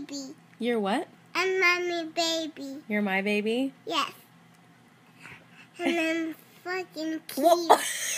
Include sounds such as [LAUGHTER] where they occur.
baby. You're what? I'm mommy baby. You're my baby? Yes. And I'm fucking cute. [LAUGHS]